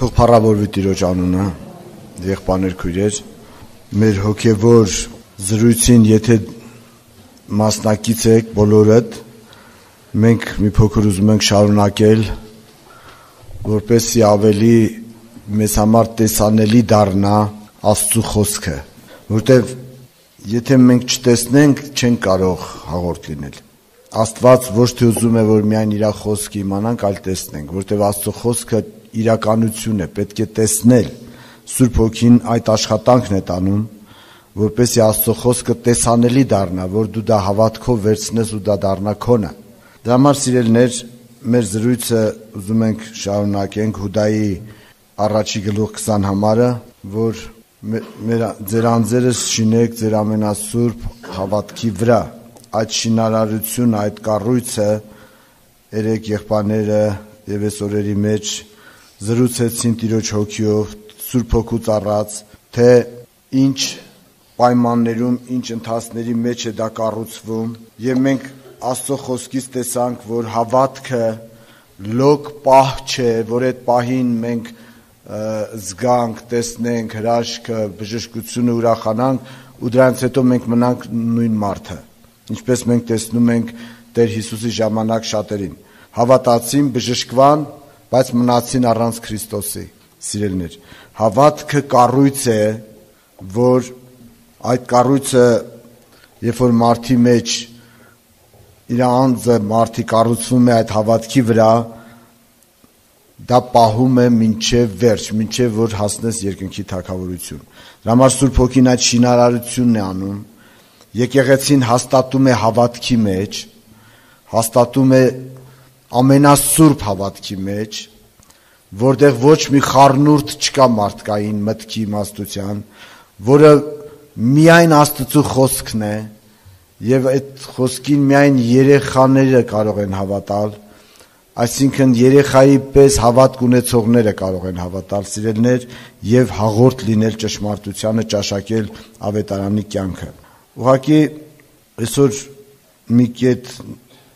Թող փառավորվի Տիրոջ անունը, եղբայրներ քույրեր, մեր հոգևոր զրույցին եթե մասնակից եք բոլորդ, մենք մի փոքր ուզում ենք շարունակել, որպեսզի ավելի մեզ համար տեսանելի դառնա Աստծո խոսքը, որտեվ եթե մենք չտեսնենք, չենք կարող հաղորդ լինել։ Աստված ոչ թե ուզում է, որ միայն իր խոսքը իմանանք, այլ տեսնենք, որտեվ Աստծո խոսքը իրականություն է, պետք է տեսնել։ Սուրբ Հոգին այդ աշխատանքն է տանում, որպեսզի Աստծո խոսքը տեսանելի դառնա, որ դու դա հավատքով վերցնես ու դա դառնա քոնը։ Դրա համար սիրելներ, մեր զրույցը ուզում ենք շարունակենք Հուդայի առաջի գլուխ 20 համարը, որ մեր ձեր անձերս շինեք ձեր ամենասուրբ հավատքի վրա այդ շինարարությունը այդ կառույցը երեք եղբայրները եւ այս օրերի մեջ զրուցեցին Տիրոջ հոգիով, Սուրբ Հոգուց առած, թե ինչ պայմաններում, ինչ ընթացների մեջ է դա կառուցվում եւ մենք Աստծո խոսքից տեսանք, որ հավատքը լոկ պահ չէ, որ այդ պահին մենք զգանք, տեսնենք հրաշքը, բժշկությունը ուրախանանք ու դրանից հետո մենք մնանք նույն մարդը։ Ինչպես մենք տեսնում ենք Տեր Հիսուսի ժամանակ շատերին հավատացին, բժշկվան, բայց մնացին առանց Քրիստոսի, սիրելիներ։ Հավատքը կառույց է, որ այդ կառույցը երբ որ մարդի մեջ իր անձը մարդի կառուցվում է այդ հավատքի վրա, դա պահում է մինչև վերջ, մինչև որ հասնես երկնքի թակավորություն։ Դրա համար Սուրբ Հոգին այդ շինարարությունն է անում։ Եկեղեցին հաստատում է հավատքի մեջ, հաստատում է ամենասուրբ հավատքի մեջ, որտեղ ոչ մի խառնուրդ չկա մարդկային մտքի իմաստության, որը միայն Աստծո խոսքն է եւ այդ խոսքին միայն երեխաները կարող են հավատալ, այսինքն երեխայի պես հավատք ունեցողները կարող են հավատալ սիրելներ եւ հաղորդ լինել ճշմարտությանը ճաշակել ավետարանի կյանքը։ Ուղղակի այսօր մի կետ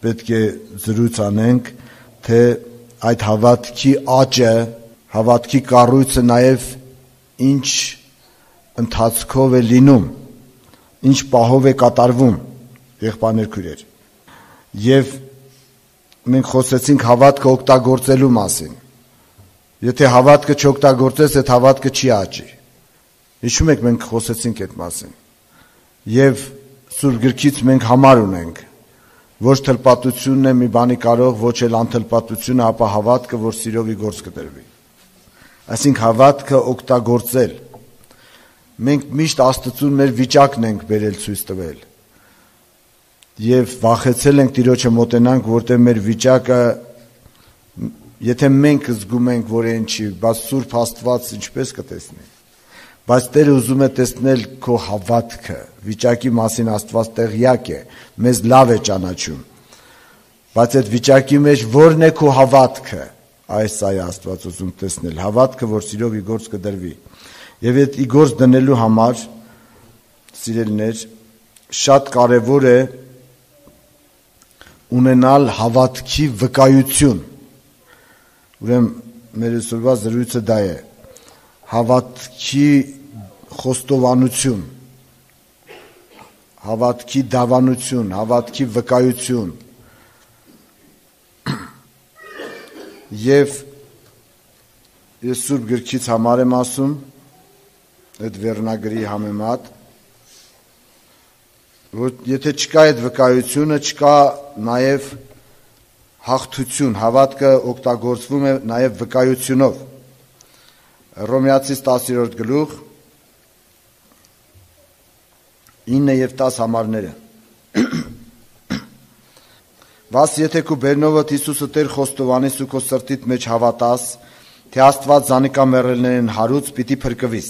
պետք է զրույց անենք, թե այդ հավատքի աճը, հավատքի կառույցը նաև ինչ ընթացքով է լինում, ինչ պահով է կատարվում, եղբայրներ քույրեր։ Եվ մենք խոսեցինք հավատքը օգտագործելու մասին։ Եթե հավատքը չօգտագործես, այդ հավատքը չի աճի։ Հիշում եք մենք խոսեցինք այդ մասին։ Եվ Սուրբ գրքից մենք համար ունենք ոչ թլպատությունն է մի բանի կարող, ոչ էլ անթլպատությունը, ապա հավատքը, որ սիրովի գործ կտրվի։ Այսինքն հավատքը օգտագործել։ Մենք միշտ Աստծուն մեր վիճակն ենք բերել ցույց տվել։ Եվ վախեցել ենք Տիրոջը մոտենանք, որտեղ մեր վիճակը եթե մենք զգում ենք, որ այն չի, բայց Սուրբ Աստված ինչպես կտեսնի բայց Տերը ուզում է տեսնել քո հավատքը։ Վիճակի մասին Աստված տեղյակ է, մեզ լավ է ճանաչում։ Բայց այդ վիճակի մեջ ո՞րն է քո հավատքը։ Այս այ Աստված ուզում տեսնել հավատքը, որ սիրով ի գործ կդրվի։ Եվ այդ ի գործ դնելու համար սիրելիներ շատ կարևոր է ունենալ հավատքի վկայություն։ Ուրեմն մեր այսօրվա զրույցը դա է հավատքի խոստովանություն, հավատքի դավանություն, հավատքի վկայություն եւ ես Սուրբ գրքից համար եմ ասում այդ վերնագրի համեմատ որ եթե չկա այդ վկայությունը, չկա նաև հաղթություն, հավատքը օգտագործվում է նաև վկայությունով Հռոմեացիս 10-րդ գլուխ 9 եւ 10 համարները Վաս եթե քու բերնովդ Հիսուսը Տեր խոստովանես ու քո սրտիդ մեջ հավատաս, թե Աստված զանիկա մեռելներին հարուց պիտի փրկվիս։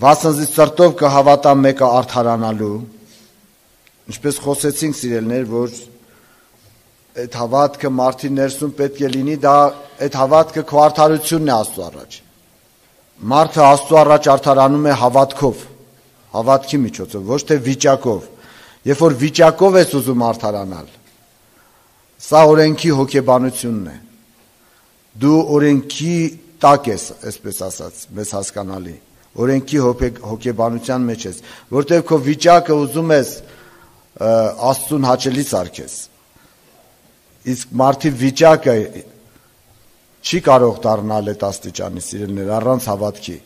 Վասնզի սրտով կհավատա մեկը արդարանալու, ինչպես խոսեցինք սիրելներ, որ այդ հավատքը մարդի ներսում պետք է լինի, դա այդ հավատքը քո արդարությունն է Աստծո առաջ։ Մարդը Աստծո առաջ արդարանում է հավատքով, հավատքի միջոցով, ոչ թե վիճակով։ Երբ որ վիճակով ես ուզում արդարանալ, սա օրենքի հոգեբանությունն է։ Դու օրենքի տակ ես, այսպես ասած, մեզ հասկանալի։ Օրենքի հոգեբանության մեջ ես, որտեղ քո վիճակը ուզում ես Աստծուն հաճելի սարքես։ Իսկ մարդի վիճակը չի կարող դառնալ այդ աստիճանի սիրելներ առանց հավատքի։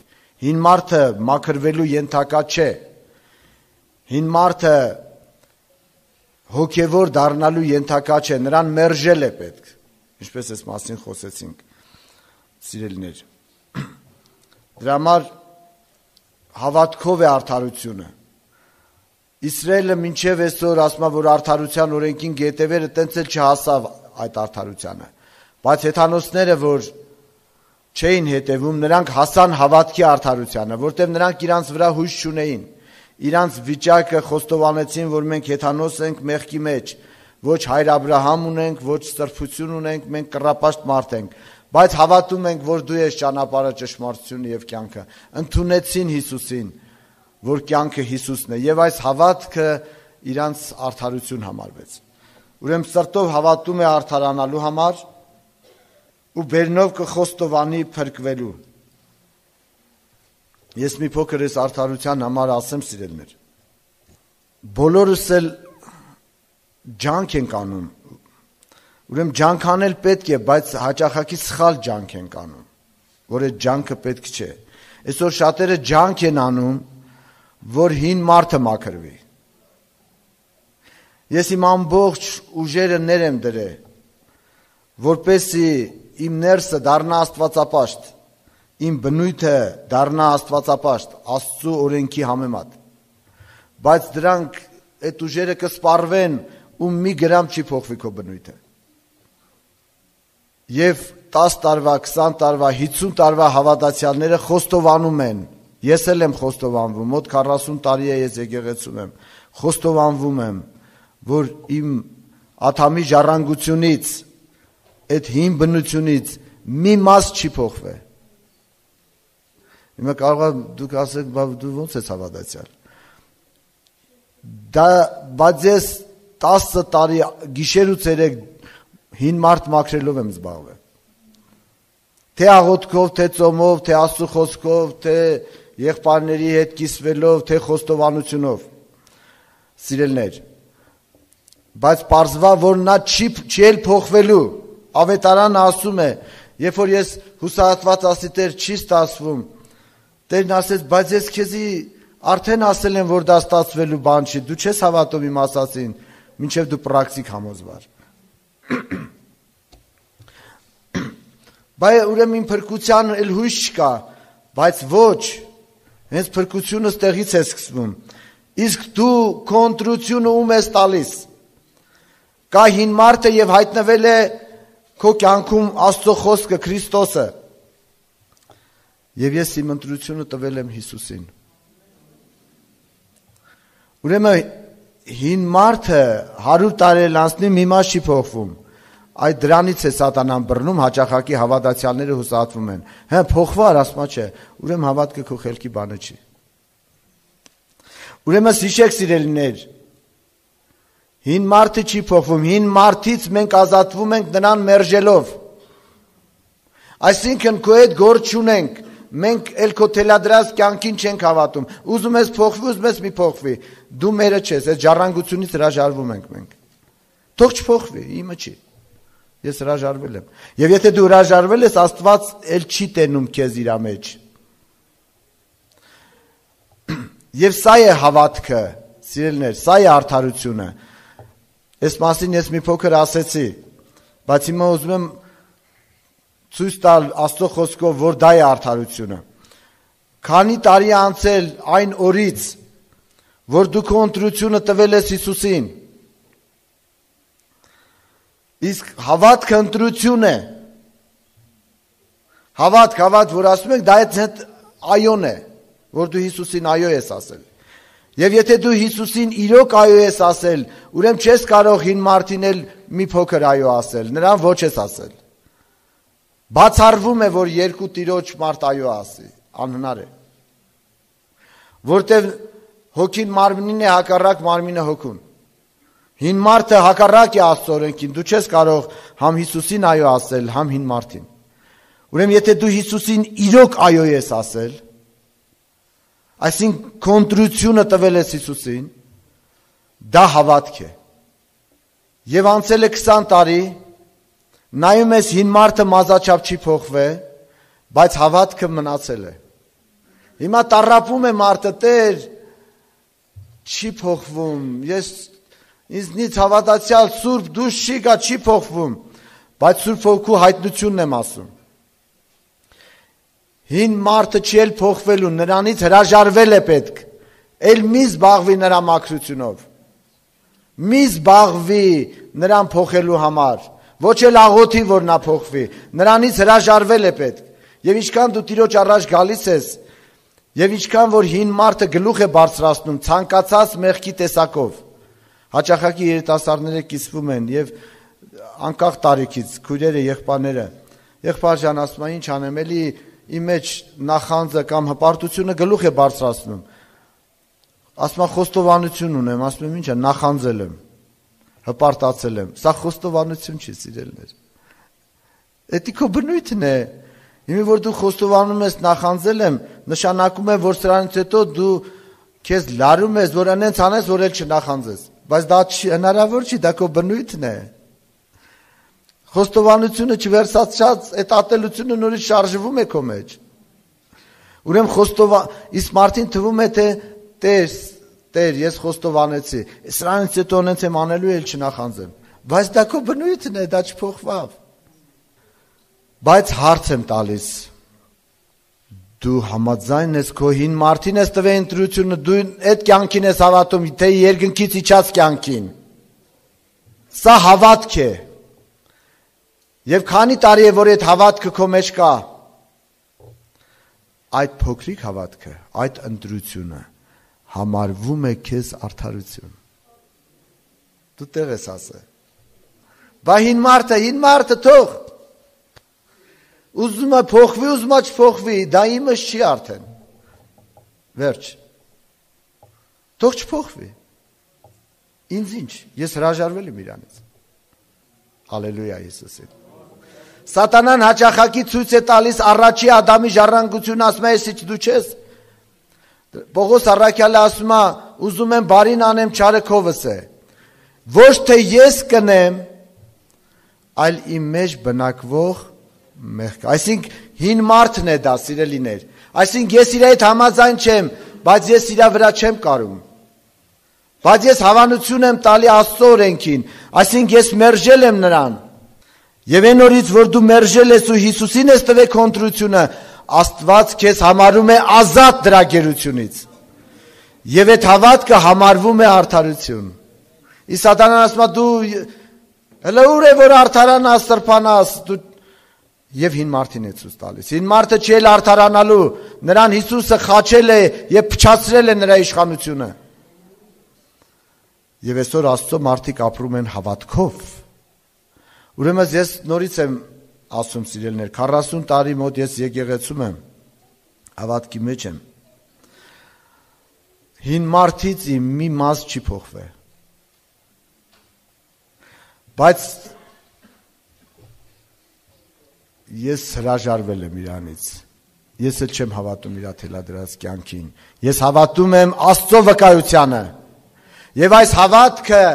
Հին մարդը մաքրվելու ենթակա չէ։ Հին մարդը հոգևոր դառնալու ենթակա չէ, նրան մերժել է պետք։ Ինչպես այս մասին խոսեցինք, սիրելիներ։ Դրա համար հավատքով է արդարությունը։ Իսրայելը մինչև այսօր ասում է, որ արդարության օրենքին գետևերը տենց էլ չհասավ այդ արդարությանը։ Բայց հեթանոսները, որ չէին հետևում, նրանք հասան հավատքի արդարությանը, որտեղ նրանք իրանց վրա հույս չունեին իրանց վիճակը խոստովանեցին, որ մենք հեթանոս ենք մեղքի մեջ, ոչ հայր Աբրահամ ունենք, ոչ սրբություն ունենք, մենք կռապաշտ մարդ ենք, բայց հավատում ենք, որ դու ես ճանապարհը, ճշմարտությունը եւ կյանքը։ Ընթունեցին Հիսուսին, որ կյանքը Հիսուսն է, եւ այս հավատքը իրանց արդարություն համարվեց։ Ուրեմն սրտով հավատում է արդարանալու համար ու բերնով կխոստովանի փրկվելու Ես մի փոքր այս արդարության համար ասեմ սիրելներ։ Բոլորս էլ ջանք ենք անում։ Ուրեմն ջանք անել պետք է, բայց հաճախակի սխալ ջանք ենք անում, որ այդ ջանքը պետք չէ։ Այսօր շատերը ջանք են անում, որ հին մարդը մաքրվի։ Ես իմ ամբողջ ուժերը ներ եմ դրել, որպեսի իմ ներսը դառնա աստվածապաշտ իմ բնույթը դառնա աստվածապաշտ, Աստծո օրենքի համեմատ։ Բայց դրանք այդ ուժերը կսպարվեն ու մի գրամ չի փոխվի քո բնույթը։ Եվ 10 տարվա, 20 տարվա, 50 տարվա հավատացյալները խոստովանում են։ Ես էլ եմ խոստովանվում, մոտ 40 տարի է ես եկեղեցում եմ։ Խոստովանվում եմ, որ իմ աթամի ժառանգությունից, այդ հին բնությունից մի մաս չի փոխվել Հիմա կարող է դուք ասեք, բա դու ո՞նց ես հավատացյալ։ Դա բայց ես 10 տարի գիշեր ու ցերեկ հին մարդ մաքրելով եմ զբաղվել։ Թե աղոթքով, թե ծոմով, թե աստծո խոսքով, թե եղբայրների հետ կիսվելով, թե խոստովանությունով։ Սիրելներ, բայց parzva որ նա չի էլ փոխվելու։ Ավետարանը ասում է, երբ որ ես հուսահատված ասի Տեր չի ստացվում, Տերն ասեց, բայց ես քեզի արդեն ասել եմ, որ դա ստացվելու բան չի, դու չես հավատում իմ ասածին, մինչև դու պրակտիկ համոզվար։ Բայ ուրեմն փրկության էլ հույս չկա, բայց ոչ, հենց փրկությունը ստեղից է սկսվում։ Իսկ դու կոնտրությունը ում ես տալիս։ Կա հին մարդը եւ հայտնվել է քո կյանքում Աստծո խոսքը Քրիստոսը Եվ ես իմ ընտրությունը տվել եմ Հիսուսին։ Ուրեմն հին մարդը 100 տարի անցնի մի մաս չի փոխվում։ Այդ դրանից է սատանան բռնում, հաճախակի հավատացյալները հուսահատվում են։ Հա փոխվար, ասма չէ։ Ուրեմն հավատքը քո խելքի բանը չի։ Ուրեմն հիշեք սիրելիներ, հին մարդը չի փոխվում, հին մարդից մենք ազատվում ենք նրան մերժելով։ Այսինքն քո հետ գործ չունենք, մենք էլ քո թելադրած կյանքին չենք հավատում։ Ուզում ես փոխվի, ուզում ես մի փոխվի։ Դու մերը չես, այդ ժառանգությունից հրաժարվում ենք մենք։ Թող չփոխվի, իմը չի։ Ես հրաժարվել եմ։ Եվ եթե դու հրաժարվել ես, Աստված էլ չի տենում քեզ իր մեջ։ Եվ սա է հավատքը, սիրելներ, սա է արդարությունը։ Այս մասին ես մի փոքր ասեցի, բայց հիմա ուզում եմ ցույց տալ Աստծո խոսքով, որ դա է արդարությունը։ Քանի տարի անցել այն օրից, որ դու քո ընտրությունը տվել ես Հիսուսին։ Իսկ հավատքը ընտրություն է։ Հավատք, հավատ, որ ասում ենք, դա այդ այոն է, որ դու Հիսուսին այո ես ասել։ Եվ եթե դու Հիսուսին իրոք այո ես ասել, ուրեմն չես կարող հին մարդին էլ մի փոքր այո ասել, նրան ոչ ես ասել։ Բացառվում է, որ երկու տիրոջ մարդ այո ասի, անհնար է։ Որտեվ հոգին մարմինին է հակառակ մարմինը հոգուն։ Հին մարդը հակառակ է Աստծո օրենքին, դու չես կարող համ Հիսուսին այո ասել, համ հին մարդին։ Ուրեմն եթե դու Հիսուսին իրոք այո ես ասել, այսինքն կոնտրությունը տվել ես Հիսուսին, դա հավատք է։ Եվ անցել է 20 տարի, նայում ես հին մարդը մազաչափ չի փոխվել, բայց հավատքը մնացել է։ Հիմա տարապում է մարդը, Տեր, չի փոխվում։ Ես ինձնից հավատացյալ Սուրբ դուշ չի գա, չի փոխվում, բայց Սուրբ Հոգու հայտնությունն եմ ասում։ Հին մարդը չի էլ փոխվելու, նրանից հրաժարվել է պետք։ Էլ մի զբաղվի նրա մաքրությունով։ Մի զբաղվի նրան փոխելու համար։ Ոչ էլ աղոթի, որ նա փոխվի։ Նրանից հրաժարվել է պետք։ Եվ ինչքան դու Տիրոջ առաջ գալիս ես, եւ ինչքան որ հին մարդը գլուխ է բարձրացնում ցանկացած մեղքի տեսակով, հաճախակի երիտասարդները կիսվում են եւ անկախ տարիքից քույրերը, եղբայրները, եղբայր ջան ասում են ինչ անեմ, էլի իմ մեջ նախանձը կամ հպարտությունը գլուխ է բարձրացնում։ Ասում խոստովանություն ունեմ, ասում եմ ինչա նախանձել եմ, հպարտացել եմ։ Սա խոստովանություն չի, սիրելներ։ Դա քո բնույթն է։ Հիմա որ դու խոստովանում ես նախանձել եմ, նշանակում է որ սրանից հետո դու քեզ լարում ես, որ անենց անես, որ էլ չնախանձես։ Բայց դա հնարավոր չի, դա քո բնույթն է։ Խոստովանությունը չվերսացած այդ ատելությունը նորից շարժվում է քո մեջ։ Ուրեմն խոստովա իսկ մարդին թվում է թե Տեր, Տեր, ես խոստովանեցի։ Սրանից հետո ունենց եմ անելու էլ չնախանձեմ։ Բայց դա քո բնույթն է, դա չփոխվավ։ Բայց հարց եմ տալիս դու համաձայն ես քո հին մարդին ես տվել ընտրությունը, դու այդ կյանքին ես հավատում, թե երկնքից իջած կյանքին։ Սա հավատք է։ Եվ քանի տարի է որ այդ հավատքը քո մեջ կա, այդ փոքրիկ հավատքը, այդ ընտրությունը համարվում է քեզ արդարություն։ Դու տեղ ես ասել։ Բա հին մարդը, հին մարդը թող ուզում է փոխվի, ուզում է չփոխվի, դա իմս չի արդեն։ Վերջ։ Թող չփոխվի։ Ինձ ինչ, ես հրաժարվել եմ իրանից։ Հալելույա Հիսուսին։ Սատանան հաճախակի ցույց է տալիս առաջի Ադամի ժառանգությունը, ասում է, «Ես դու չես»։ Պողոս Առաքյալը ասում է, «Ուզում եմ բարին անեմ, չարը քովս է»։ Ոչ թե ես կնեմ, այլ իմ մեջ բնակվող մեղք։ Այսինքն հին մարդն է դա, սիրելիներ։ Այսինքն ես իր հետ համաձայն չեմ, բայց ես իր վրա չեմ կարում։ Բայց ես հավանություն եմ տալի Աստծո օրենքին, այսինքն ես մերժել եմ նրան։ Եվ այն օրից, որ դու մերժել ես ու Հիսուսին ես տվել կոնտրությունը, Աստված քեզ համարում է ազատ դրա գերությունից։ Եվ այդ հավատքը համարվում է արդարություն։ Իսկ սատանան ասում է դու հələ ուր է որ արդարանաս, սրբանաս, դու եւ հին մարդին է ցույց տալիս։ Հին մարդը չի էլ արդարանալու, նրան Հիսուսը խաչել է եւ փչացրել է նրա իշխանությունը։ Եվ այսօր Աստծո մարդիկ ապրում են հավատքով Ուրեմն ես նորից եմ ասում սիրելներ 40 տարի մոտ ես եկեղեցում եմ հավատքի մեջ եմ հին մարդից իմ մի մաս չի փոխվել բայց ես հրաժարվել եմ իրանից ես էլ չեմ հավատում իր թելադրած կյանքին ես հավատում եմ աստծո վկայությանը եւ այս հավատքը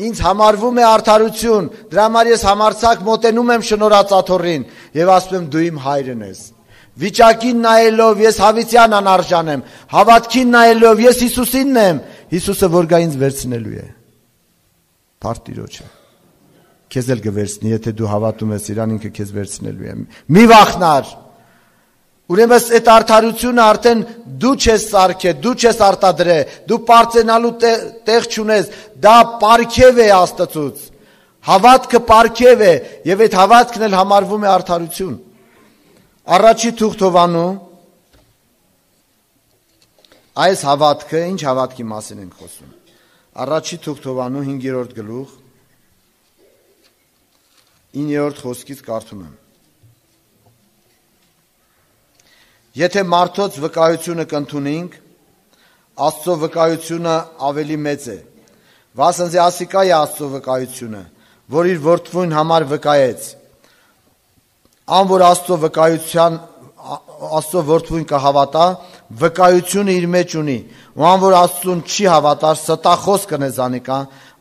ինձ համարվում է արդարություն, դրա համար ես համարցակ մոտենում եմ շնորհածաթորին եւ ասում եմ դու իմ հայրն ես։ Վիճակին նայելով ես հավիտյան անարժան եմ, հավատքին նայելով ես Հիսուսինն եմ, Հիսուսը որ գա ինձ վերցնելու է։ Փարտիրոջը։ Քեզ էլ կվերցնի, եթե դու հավատում ես իրան, ինքը քեզ վերցնելու է։ Մի վախնար։ Ուրեմն այդ արդարությունը արդեն դու չես սարքե, դու չես արտադրե, դու པարծենալու տեղ չունես, դա պարքև է Աստծուց։ Հավատքը պարքև է եւ այդ հավատքն էլ համարվում է արդարություն։ Առաջի թուղթովանու այս հավատքը ինչ հավատքի մասին ենք խոսում։ Առաջի թուղթովանու 5-րդ գլուխ 9-րդ խոսքից կարդում եմ։ Եթե մարդոց վկայությունը կընդունենք, Աստծո վկայությունը ավելի մեծ է։ Վասնզի ասիկա է Աստծո վկայությունը, որ իր որդվուն համար վկայեց։ ան որ Աստծո վկայության Աստծո որդուն կհավատա, վկայությունը իր մեջ ունի։ Ու ան որ Աստծուն չի հավատար, ստախոս կնե զանիկա,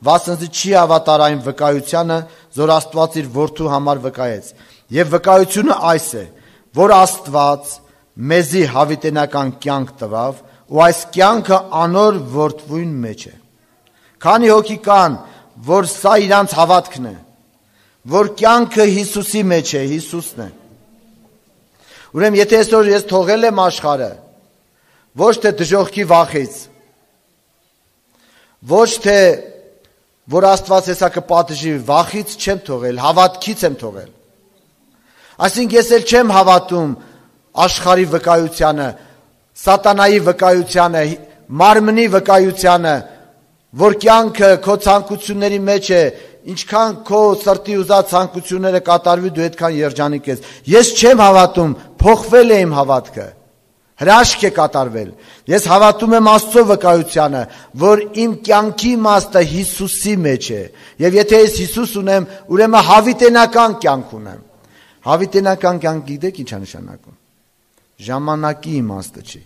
վասնզի չի հավատար այն վկայությանը, որ Աստված իր որդու համար վկայեց։ Եվ վկայությունը այս է, որ Աստված մեզի հավիտենական կյանք տվավ, ու այս կյանքը անոր որդվույն մեջ է։ Քանի հոգի կան, որ սա իրանց հավատքն է, որ կյանքը Հիսուսի մեջ է, Հիսուսն է։ Ուրեմն եթե այսօր ես թողել եմ աշխարհը, ոչ թե դժողքի վախից, ոչ թե որ Աստված հեսա կպատժի վախից չեմ թողել, հավատքից եմ թողել։ Այսինքն ես էլ չեմ հավատում աշխարհի վկայությանը, սատանայի վկայությանը, մարմնի վկայությանը, որ կյանքը քո ցանկությունների մեջ է, ինչքան քո սրտի ուզած ցանկությունները կատարվի դու այդքան երջանիկ ես։ Ես չեմ հավատում, փոխվել է իմ հավատքը։ Հրաշք է կատարվել։ Ես հավատում եմ Աստծո վկայությանը, որ իմ կյանքի իմաստը Հիսուսի մեջ է։ Եվ եթե ես Հիսուս ունեմ, ուրեմն հավիտենական կյանք ունեմ։ Հավիտենական կյանք գիտեք ինչ է նշանակում ժամանակի իմաստը չի։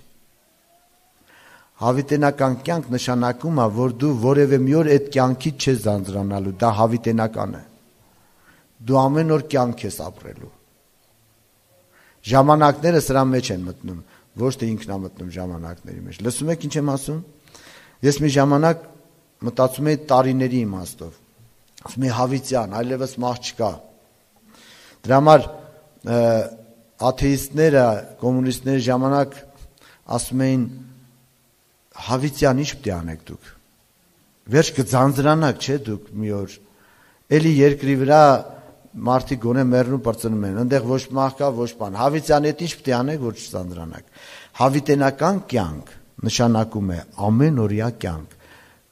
Հավիտենական կյանք նշանակում է, որ դու որևէ մի օր այդ կյանքից չես զանձրանալու, դա հավիտենական է։ Դու ամեն օր կյանք ես ապրելու։ Ժամանակները սրա մեջ են մտնում, ոչ թե ինքն է մտնում ժամանակների մեջ։ Լսում եք ինչ եմ ասում։ Ես մի ժամանակ մտածում եի տարիների իմաստով։ Ասում եի հավիտյան, այլևս մահ չկա։ Դրա համար աթեիստները, կոմունիստների ժամանակ ասում էին հավիտյան ինչ պետք է անեք դուք։ Վերջ կձանձրանաք, չէ՞ դուք մի օր։ Էլի երկրի վրա մարդիկ գոնե մեռնում բրծնում են, այնտեղ ոչ մահ կա, ոչ բան։ Հավիտյան հետ ինչ պետք է անեք, որ չձանձրանաք։ Հավիտենական կյանք նշանակում է ամեն օրյա կյանք։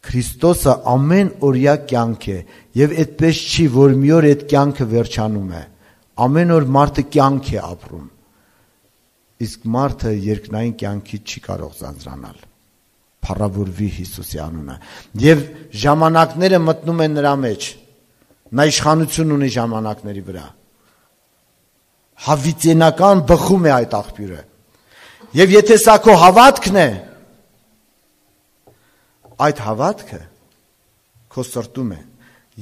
Քրիստոսը ամեն օրյա կյանք է եւ այդպես չի, որ մի օր այդ կյանքը վերջանում է ամեն օր մարդը կյանք է ապրում իսկ մարդը երկնային կյանքից չի կարող զանզրանալ փառավորվի Հիսուսի անունը եւ ժամանակները մտնում են նրա մեջ նա իշխանություն ունի ժամանակների վրա հավիտենական բխում է այդ աղբյուրը եւ եթե սա քո հավատքն է այդ հավատքը քո սրտում է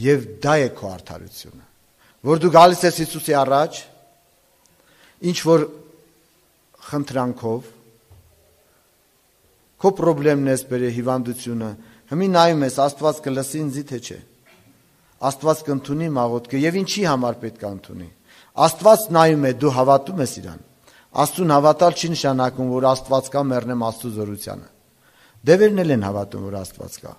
եւ դա է քո արդարությունը որ դու գալիս ես Հիսուսի առաջ ինչ որ խնդրանքով քո խնդրեմն ես բերե հիվանդությունը հիմի նայում ես Աստված կլսի ինձի թե չէ Աստված կընդունի մաղոտքը եւ ինչի համար պետք է ընդունի Աստված նայում է դու հավատում ես իրան Աստուն հավատալ չի նշանակում որ Աստված կա մեռնեմ Աստծո զորությանը Դևերն էլ են հավատում որ Աստված կա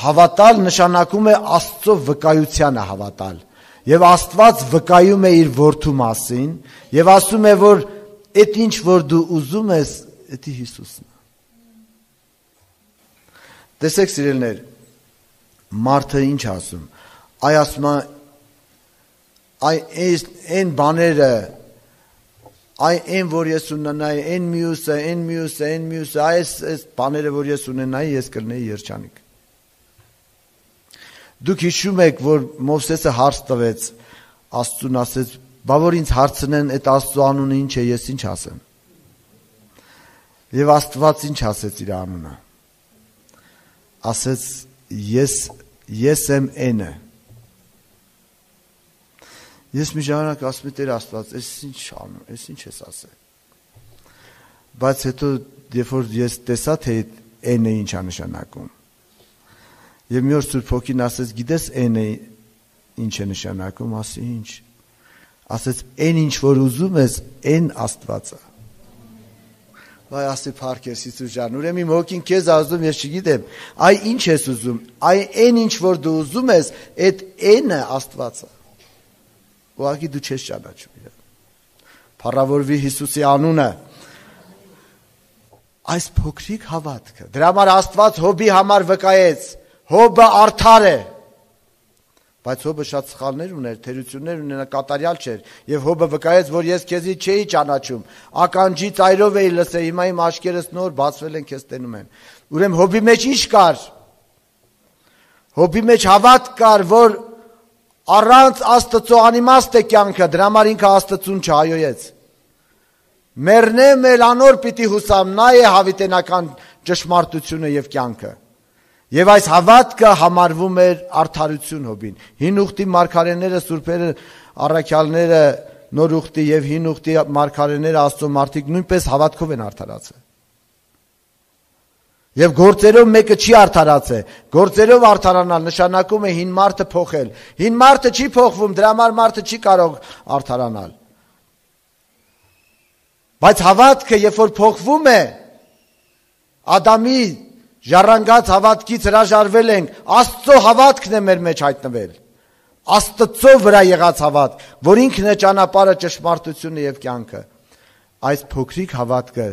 Հավատալ նշանակում է Աստծո վկայությանը հավատալ Եվ Աստված վկայում է իր որդու մասին եւ ասում է, որ այդ ինչ որ դու ուզում ես, դա Հիսուսն է։ Տեսեք սիրելներ, մարդը ինչ ասում։ Այ ասում այ այն բաները այ այն որ ես ունենայի, այն մյուսը, այն մյուսը, այն մյուսը, այս այս բաները որ ես ունենայի, ես կլինեի երջանիկ։ Դուք հիշում եք, որ Մովսեսը հարց տվեց, Աստծուն ասեց, «Բա որ ինձ հարցնեն, այդ Աստծո անունը ինչ է, ես ինչ ասեմ»։ Եվ Աստված ինչ ասեց իր անունը։ Ասեց, «Ես ես եմ N-ը»։ Ես մի ժամանակ ասում եմ Տեր Աստված, «Էս ինչ անում, էս ինչ ես ասել»։ Բայց հետո երբ որ ես տեսա թե N-ը ինչ է նշանակում, Եվ մի օր Սուրբ Հոգին ասեց, գիտես N-ը ինչ է նշանակում, ասի ինչ։ Ասեց, այն ինչ որ ուզում ես, այն Աստվածը։ Վայ ասի Փարքես Հիսուս ջան, ուրեմն իմ հոգին քեզ ազդում, ես չգիտեմ, այ ինչ ես ուզում, այ այն ինչ որ դու ուզում ես, այդ N-ը Աստվածը։ Ուղղակի դու չես ճանաչում իրեն։ Փառավորվի Հիսուսի անունը այս փոքրիկ հավատքը։ Դրա համար Աստված հոբի համար վկայեց Հոբը արդար է։ Բայց Հոբը շատ սխալներ ուներ, թերություններ ունենա կատարյալ չէր, եւ Հոբը վկայեց, որ ես քեզի չէի ճանաչում։ Ականջի ծայրով էի լսել, հիմա իմ աշկերս նոր բացվել են, քեզ տենում են։ Ուրեմն Հոբի մեջ ինչ կար։ Հոբի մեջ հավատ կար, որ Առանց Աստծո անիմաստ է կյանքը, դրա համար ինքը Աստծուն չհայոյեց։ Մերնե մելանոր պիտի հուսամ, նա է հավիտենական ճշմարտությունը եւ կյանքը։ Եվ այս հավատքը համարվում էր արդարություն հոբին։ Հին ուխտի մարգարեները, սուրբերը, առաքյալները, նոր ուխտի եւ հին ուխտի մարգարեները, Աստծո մարդիկ նույնպես հավատքով են արդարացել։ Եվ գործերով մեկը չի արդարացել։ Գործերով արդարանալ նշանակում է հին մարդը փոխել։ Հին մարդը չի փոխվում, դրա համար մարդը չի կարող արդարանալ։ Բայց հավատքը, երբ որ փոխվում է, Ադամի ժառանգած հավատքից հրաժարվել ենք, Աստծո հավատքն է մեր մեջ հայտնվել։ Աստծո վրա եղած հավատ, որ ինքն է ճանապարհը, ճշմարտությունը եւ կյանքը։ Այս փոքրիկ հավատքը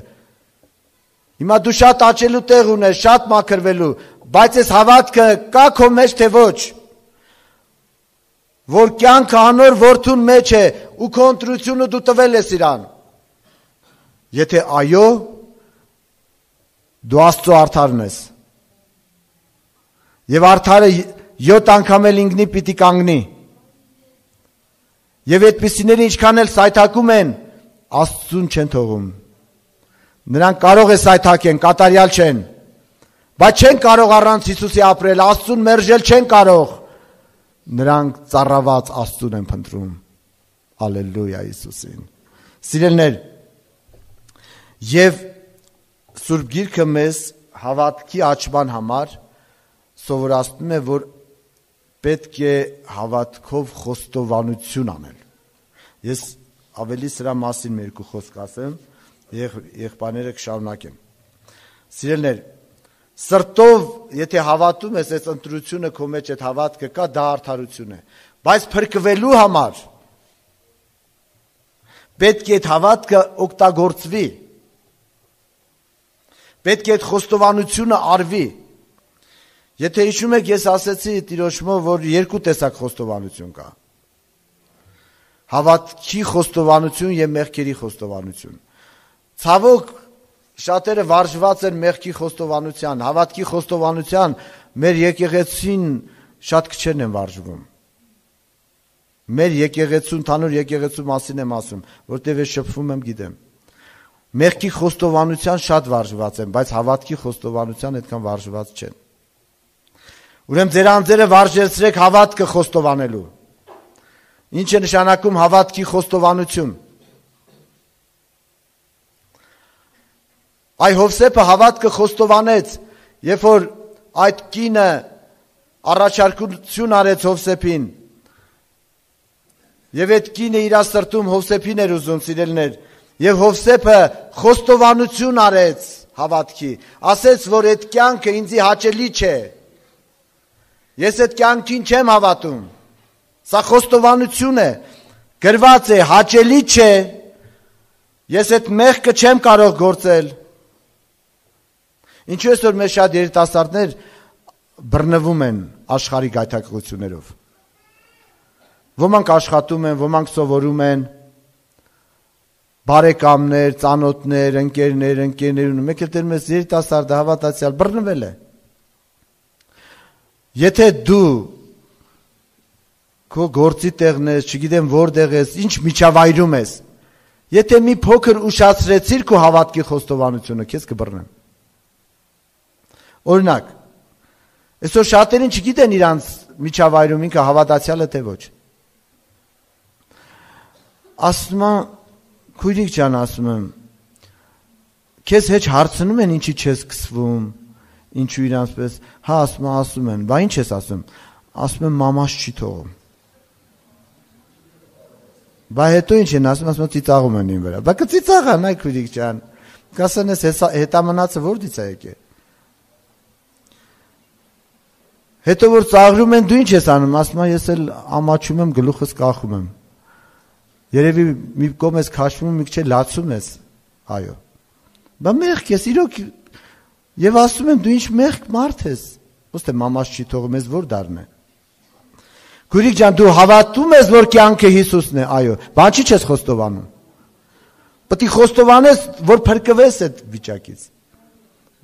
Հիմա դու շատ աճելու տեղ ունես, շատ մաքրվելու, բայց այս հավատքը կա քո մեջ թե ոչ։ Որ կյանքը անոր որդուն մեջ է ու քո ընտրությունը դու տվել ես իրան։ Եթե այո, դու Աստծո արդարն ես։ Եվ արդարը 7 անգամ էլ ինքնի պիտի կանգնի։ Եվ այդպիսիները ինչքան էլ սայթակում են, Աստծուն չեն թողում։ Նրանք կարող է սայթակեն, կատարյալ չեն։ Բայց չեն կարող առանց Հիսուսի ապրել, Աստծուն մերժել չեն կարող։ Նրանք ծառաված Աստծուն են փնտրում։ Ալելույա Հիսուսին։ Սիրելներ, եւ Սուրբ Գիրքը մեզ հավատքի աճման համար սովորացնում է, որ պետք է հավատքով խոստովանություն անել։ Ես ավելի սրա մասին մի երկու խոսք ասեմ եղբայրները կշարունակեն։ Սիրելներ, սրտով, եթե հավատում ես այս ընտրությունը քո մեջ այդ հավատքը կա, դա արդարություն է։ Բայց փրկվելու համար պետք է այդ հավատքը օգտագործվի։ Պետք է այդ խոստովանությունը արվի։ Եթե հիշում եք, ես ասացի Տիրոջմով, որ երկու տեսակ խոստովանություն կա։ Հավատքի խոստովանություն եւ մեղքերի խոստովանություն։ Ցավոք շատերը վարժված են մեղքի խոստովանության, հավատքի խոստովանության, մեր եկեղեցին շատ քչերն են վարժվում։ Մեր եկեղեցուն, թանուր եկեղեցու մասին եմ ասում, որտեղ ես շփվում եմ, գիտեմ։ Մեղքի խոստովանության շատ վարժված են, բայց հավատքի խոստովանության այդքան վարժված չեն։ Ուրեմն ձեր անձերը վարժեցրեք հավատքը խոստովանելու։ Ինչ է նշանակում հավատքի խոստովանություն։ Այ Հովսեփը հավատքը խոստովանեց, երբ որ այդ կինը առաջարկություն արեց Հովսեփին։ Եվ այդ կինը իր սրտում Հովսեփին էր ուզում սիրելներ, եւ Հովսեփը խոստովանություն արեց հավատքի։ Ասեց, որ այդ կյանքը ինձի հաճելի չէ։ Ես այդ կյանքին չեմ հավատում։ Սա խոստովանություն է։ Գրված է, հաճելի չէ։ Ես այդ մեղքը չեմ կարող գործել։ Ինչու այսօր մեր շատ երիտասարդներ բռնվում են աշխարհի գայթակղություններով։ Ոմանք աշխատում են, ոմանք սովորում են, բարեկամներ, ծանոթներ, ընկերներ, ընկերներ, մեկ էլ դեռ մեզ երիտասարդը հավատացյալ բռնվել է։ Եթե դու քո գործի տեղն ես, չգիտեմ որտեղ ես, ինչ միջավայրում ես, եթե մի փոքր ուշացրեցիր քո հավատքի խոստովանությունը, քեզ կբռնեն։ Օրինակ, այսօր շատերին չգիտեն իրանց միջավայրում ինքը հավատացյալ է թե ոչ։ Ասում եմ, քույրիկ ջան, ասում եմ, քեզ հեչ հարցնում են ինչի չես սկսվում, ինչու իրանց պես, հա ասում ասում են, բա ինչ ես ասում։ Ասում եմ, մամաս չի թողում։ Բա հետո ինչ են ասում, ասում ծիծաղում են ին վրա։ Բա կծիծաղան, այ քույրիկ ջան։ Կասեն, ես հետամնացը ո՞րդից է եկել։ Հետո որ ծաղրում են, դու ինչ ես անում, ասում ես էլ ամաչում եմ, գլուխս կախում եմ։ Երևի մի կողմ ես քաշվում, մի քիչ լացում ես։ Այո։ Բա մեղք ես իրոք եւ ասում եմ, դու ինչ մեղք մարդ ես։ Ոստե մամաս չի թողում ես որ դառնե։ Գուրիկ ջան, դու հավատում ես, որ կյանքը Հիսուսն է, այո։ Բան չի չես խոստովանում։ Պետք է խոստովանես, որ փրկվես այդ վիճակից։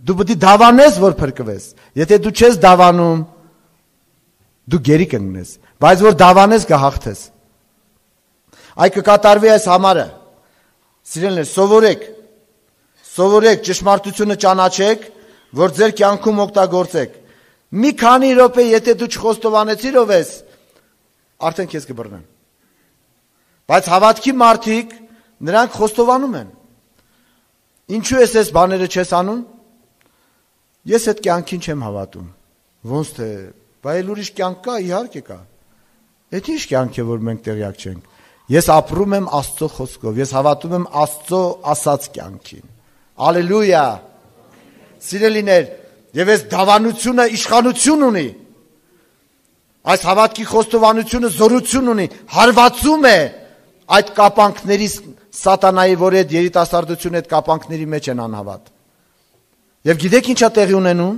Դու պետք է դավանես, որ փրկվես։ Եթե դու չես դավանում, Դու գերի կընկնես, բայց որ դավանես կհաղթես։ Այ կկատարվի այս համարը։ Սիրելիներ, սովորեք։ Սովորեք ճշմարտությունը ճանաչեք, որ ձեր կյանքում օգտագործեք։ Մի քանի րոպե եթե դու չխոստովանեցիր ով ես, արդեն քեզ կբռնեն։ Բայց հավատքի մարդիկ նրանք խոստովանում են։ Ինչու ես այս բաները չես անում։ Ես այդ կյանքին չեմ հավատում։ Ոնց թե, բայց ուրիշ կյանք կա, իհարկե կա։ Այդ ինչ կյանք է, որ մենք տեղյակ չենք։ Ես ապրում եմ Աստծո խոսքով, ես հավատում եմ Աստծո ասած կյանքին։ Ալելույա։ Սիրելիներ, եւ այս դավանությունը իշխանություն ունի։ Այս հավատքի խոստովանությունը զորություն ունի, հարվածում է այդ կապանքների սատանայի, որ այդ երիտասարդությունը այդ կապանքների մեջ են անհավատ։ Եվ գիտեք ինչա տեղի ունենում։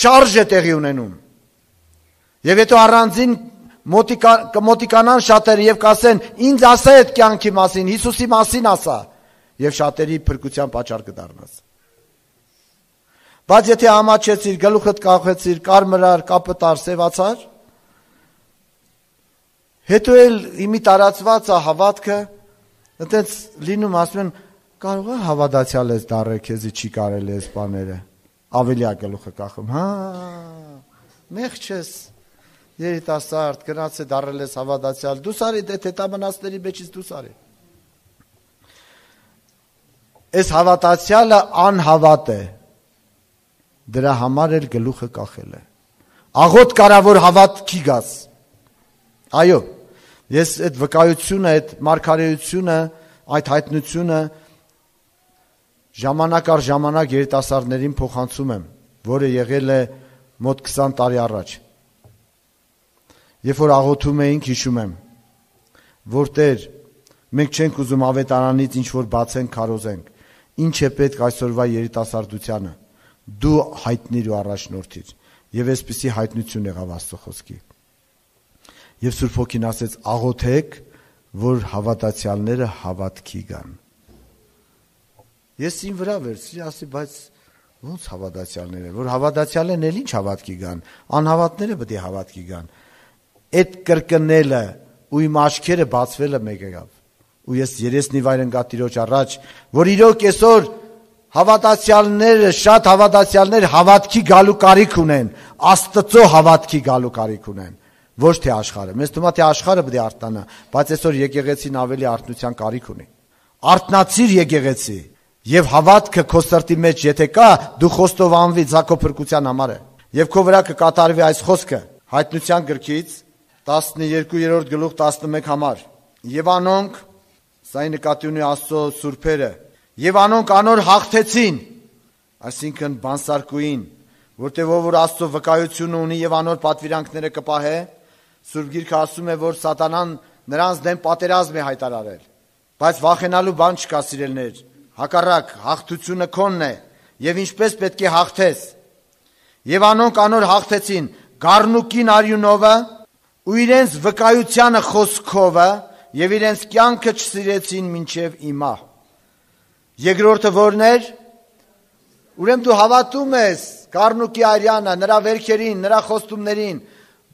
Շարժ է տեղի ունենում։ Եվ հետո առանձին մոտիկա կմոտիկանան շատերը եւ կասեն ինձ ասա այդ կյանքի մասին, Հիսուսի մասին ասա եւ շատերի փրկության պատճառ կդառնաս։ Բայց եթե համաչեցիր, գլուխդ կախեցիր, կարմրար, կապտար, սևացար, Հետո էլ իմի տարածված է հավատքը, այտենց լինում ասում են կարող է հավատացյալ ես դարել քեզի չի կարել ես բաները։ Ավելի է գլուխը կախում։ Հա, մեղ չես։ Երիտասարդ գնաց է դարել ես հավատացյալ։ Դու սարի դե թետամնացների մեջից դու սարի։ Այս հավատացյալը անհավատ է։ Դրա համար էլ գլուխը կախել է։ Աղոտ կարավոր հավատքի գաս։ Այո, Ես այդ վկայությունը, այդ մարգարեությունը, այդ հայտնությունը ժամանակ առ ժամանակ երիտասարդներին փոխանցում եմ, որը եղել է մոտ 20 տարի առաջ։ Երբ որ աղոթում էինք, հիշում եմ, որ Տեր, մենք չենք ուզում ավետարանից ինչ որ բացենք, քարոզենք։ Ինչ է պետք այսօրվա երիտասարդությանը։ Դու հայտնիր ու առաջնորդիր։ Եվ այսպիսի հայտնություն եղավ Աստծո խոսքի։ Եվ Սուրբ Հոգին ասեց. աղոթեք, որ հավատացյալները հավատքի գան։ Ես ին վրա վերցրի, ասի, բայց ոնց հավատացյալները, որ հավատացյալներն էլ ինչ հավատքի գան, անհավատները պետք է հավատքի գան։ Այդ կրկնելը ու իմ աչքերը բացվելը մեկ եղավ։ Ու ես երեսնի վայր ընկա Տիրոջ առաջ, որ իրոք այսօր հավատացյալները, շատ հավատացյալներ հավատքի գալու կարիք ունեն, Աստծո հավատքի գալու կարիք ունեն ոչ թե աշխարհը։ Մեզ թվում է թե աշխարհը պետք է արթնանա, բայց այսօր եկեղեցին ավելի արթնության կարիք ունի։ Արթնացիր եկեղեցի եւ հավատքը քո սրտի մեջ եթե կա, դու խոստովանվի ցակո փրկության համար է։ Եվ քո վրա կկատարվի այս խոսքը հայտնության գրքից 12-րդ գլուխ 11 համար։ Եվ անոնք սա նկատի ունի Աստծո սուրբերը։ Եվ անոնք անոր հաղթեցին, այսինքն բանսարկուին, որտեղ ով որ Աստծո վկայությունը ունի եւ անոր պատվիրանքները կպահե, Սուրբ Գիրքը ասում է, որ սատանան նրանց դեմ պատերազմ է հայտարարել։ Բայց վախենալու բան չկա, սիրելներ։ Հակառակ հաղթությունը քոնն է, եւ ինչպես պետք է հաղթես։ Եվ անոնք անոր հաղթեցին Գառնուկին արյունովը ու իրենց վկայությանը խոսքովը եւ իրենց կյանքը չսիրեցին մինչեւ իմա։ Երկրորդը որն էր։ Ուրեմն դու հավատում ես Գառնուկի արյանը, նրա վերքերին, նրա խոստումներին,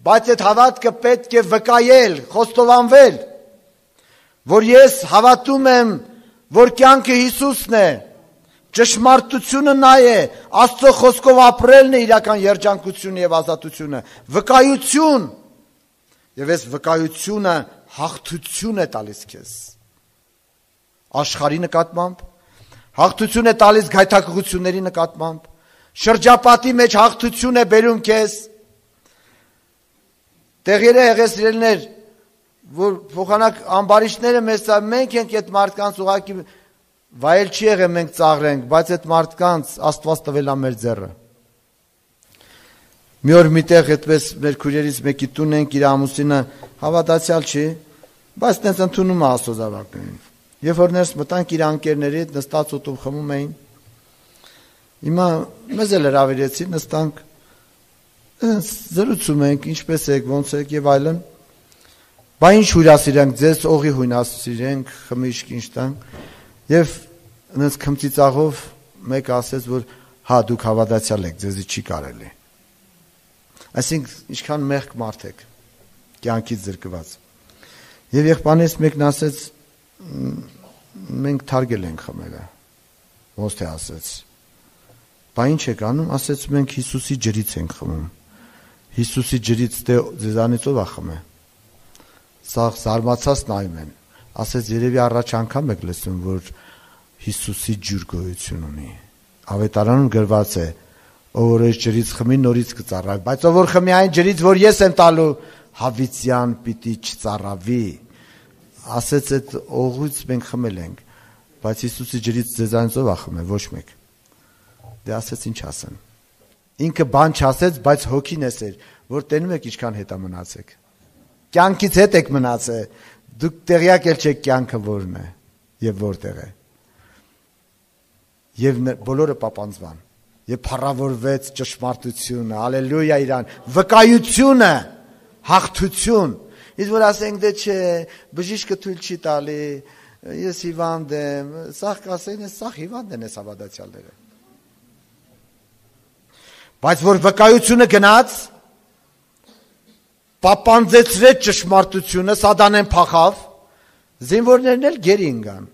Բայց այդ հավատքը պետք է վկայել, խոստովանվել, որ ես հավատում եմ, որ կյանքը Հիսուսն է, ճշմարտությունը նա է, Աստծո խոսքով ապրելն է իրական երջանկությունը եւ ազատությունը, վկայություն։ Եվ այս վկայությունը հաղթություն է տալիս քեզ։ Աշխարհի նկատմամբ հաղթություն է տալիս գայթակղությունների նկատմամբ։ Շրջապատի մեջ հաղթություն է բերում քեզ Տեղերը եղեսրելներ, որ փոխանակ ամբարիշները մեզ ցա մենք ենք այդ մարդկանց ուղակի վայել չի եղել մենք ծաղրենք, բայց այդ մարդկանց Աստված տվել է մեր ձեռը։ Մի օր միտեղ այդպես մեր քուրերից մեկի տուն ենք իր ամուսինը հավատացյալ չի, բայց տենց ընդունում է Աստծո զավակներին։ Երբ որ ներս մտանք իր անկերների հետ նստած ուտում խմում էին, հիմա մեզ էլ հravirեցի նստանք զրուցում ենք, ինչպես եք, ոնց եք եւ այլն։ Բա ինչ հյուրասիրենք, ձեզ օղի հույնասիրենք, խմիշք ինչ տանք։ Եվ այնց քմծիծաղով մեկ ասեց, որ հա դուք հավատացյալ եք, ձեզի չի կարելի։ Այսինքն ինչքան մեղք մարդ եք կյանքից զրկված։ Եվ եղբանես մեկն ասեց մենք թարգել ենք խմելը։ Ոնց թե ասեց։ Բա ինչ եք անում, ասեց մենք Հիսուսի ջրից ենք խմում։ Հիսուսի ջրից դե ձեզանից ով է խմե։ Սա զարմացած նայում են։ Ասեց երևի առաջ անգամ եք լսում, որ Հիսուսի ջուր գոյություն ունի։ Ավետարանում գրված է. Ով որ այս ջրից խմի նորից կծառայի, բայց ով որ խմի այն ջրից, որ ես եմ տալու, հավիցյան պիտի չծառավի։ Ասեց այդ օղուց մենք խմել ենք, բայց Հիսուսի ջրից ձեզանից ով է խմել, ոչ մեկ։ Դե ասեց ինչ ասեն։ Ինքը բան չասեց, բայց հոգին էսեր, որ տենում եք ինչքան հետա մնացեք։ Կյանքից հետ եք մնացել։ Դուք տեղյակ եք չեք կյանքը որն է եւ որտեղ է եւ բոլորը պապանձվան եւ փառավորվեց ճշմարտությունը հալելույա իրան վկայությունը հաղթություն իսկ որ ասենք դե չէ բժիշկը թույլ չի տալի ես հիվանդ եմ սաղ կասեն ես սաղ հիվանդ են ես հավատացյալները բայց որ վկայությունը գնաց պապանձեցրեց ճշմարտությունը սադանեն փախավ զինվորներն էլ գերի ընկան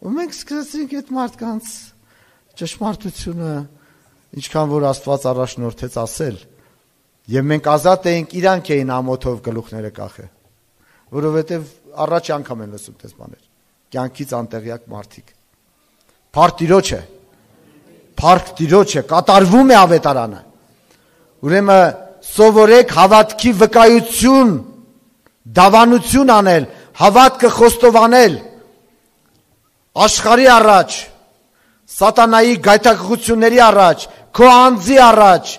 ու մենք սկսեցինք այդ մարդկանց ճշմարտությունը ինչքան որ Աստված առաջնորդեց ասել եւ մենք ազատ էինք իրանք էին ամոթով գլուխները կախը որովհետեւ առաջ անգամ են լսում դες բաներ կյանքից անտեղյակ մարդիկ Փարք տիրոջ է Փարք տիրոջ է կատարվում է ավետարանը ուրեմն սովորեք հավատքի վկայություն դավանություն անել հավատքը խոստովանել աշխարի առաջ սատանայի գայթակղությունների առաջ, քո անձի առաջ,